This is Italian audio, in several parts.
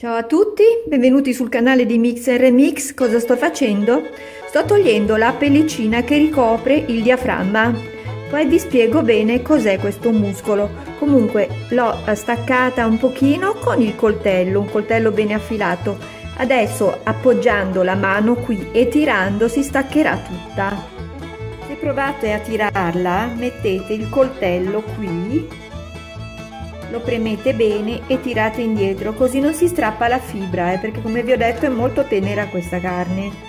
Ciao a tutti, benvenuti sul canale di Mix Remix. Cosa sto facendo? Sto togliendo la pellicina che ricopre il diaframma. Poi vi spiego bene cos'è questo muscolo. Comunque l'ho staccata un pochino con il coltello, un coltello bene affilato. Adesso appoggiando la mano qui e tirando si staccherà tutta. Se provate a tirarla mettete il coltello qui lo premete bene e tirate indietro così non si strappa la fibra eh, perché come vi ho detto è molto tenera questa carne.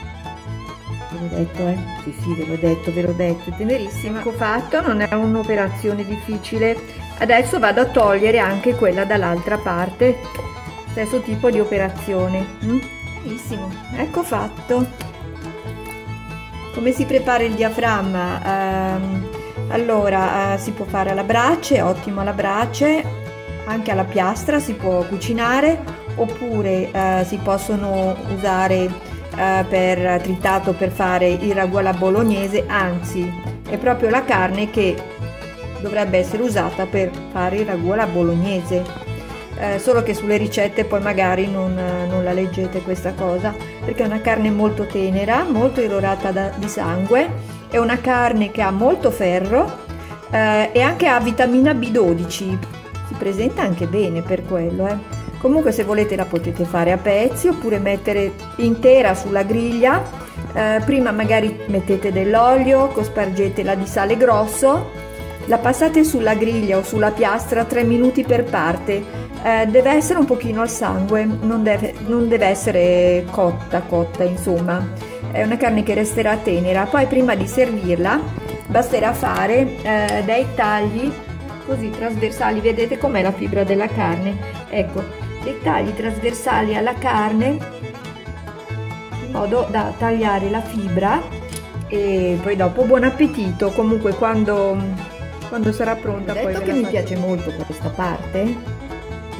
Ve l'ho detto eh? Sì sì ve l'ho detto ve l'ho detto è tenerissima. Ecco fatto non è un'operazione difficile. Adesso vado a togliere anche quella dall'altra parte. Stesso tipo di operazione mm? benissimo. Ecco fatto. Come si prepara il diaframma? Ehm, allora eh, si può fare alla brace ottimo alla brace anche alla piastra si può cucinare oppure eh, si possono usare eh, per tritato per fare il ragù alla bolognese anzi è proprio la carne che dovrebbe essere usata per fare il ragù alla bolognese. Eh, solo che sulle ricette poi magari non, non, la leggete questa cosa perché è una carne molto tenera molto irrorata da, di sangue è una carne che ha molto ferro eh, e anche ha vitamina B12 si presenta anche bene per quello eh. comunque se volete la potete fare a pezzi oppure mettere intera sulla griglia. Eh, prima magari mettete dell'olio cospargetela di sale grosso. La passate sulla griglia o sulla piastra 3 minuti per parte. Eh, deve essere un pochino al sangue non deve, non deve essere cotta cotta insomma. È una carne che resterà tenera. Poi prima di servirla basterà fare eh, dei tagli così trasversali, vedete com'è la fibra della carne? Ecco, dei tagli trasversali alla carne in modo da tagliare la fibra e poi dopo buon appetito, comunque quando, quando sarà pronta poi che mi piace molto questa parte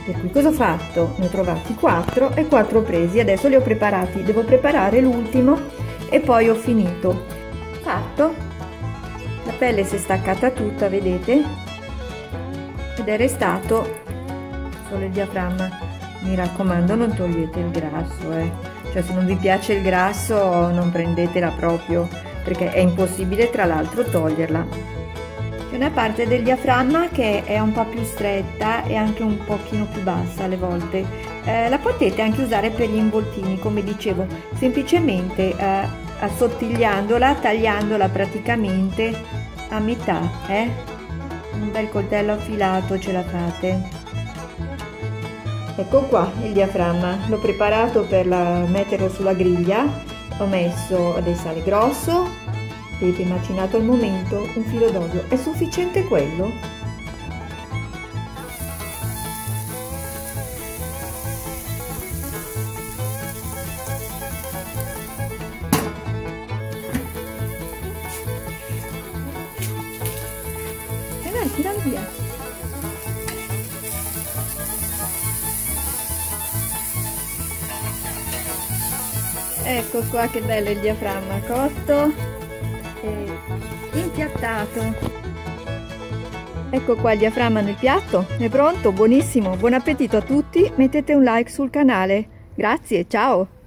per cui cosa ho fatto? Ne ho trovati 4 e 4 ho presi, adesso li ho preparati, devo preparare l'ultimo e poi ho finito. Fatto, la pelle si è staccata tutta, vedete? Ed è restato solo il diaframma mi raccomando non togliete il grasso eh. cioè se non vi piace il grasso non prendetela proprio perché è impossibile tra l'altro toglierla c'è una parte del diaframma che è un po' più stretta e anche un pochino più bassa alle volte eh, la potete anche usare per gli involtini come dicevo semplicemente eh, assottigliandola tagliandola praticamente a metà eh? Un bel coltello affilato ce la fate. Ecco qua il diaframma. L'ho preparato per la, metterlo sulla griglia. Ho messo del sale grosso. Pepe macinato al momento un filo d'olio. È sufficiente quello dai, tiralo via. Ecco qua che bello il diaframma cotto e impiattato. Ecco qua il diaframma nel piatto, è pronto, buonissimo, buon appetito a tutti, mettete un like sul canale. Grazie, ciao!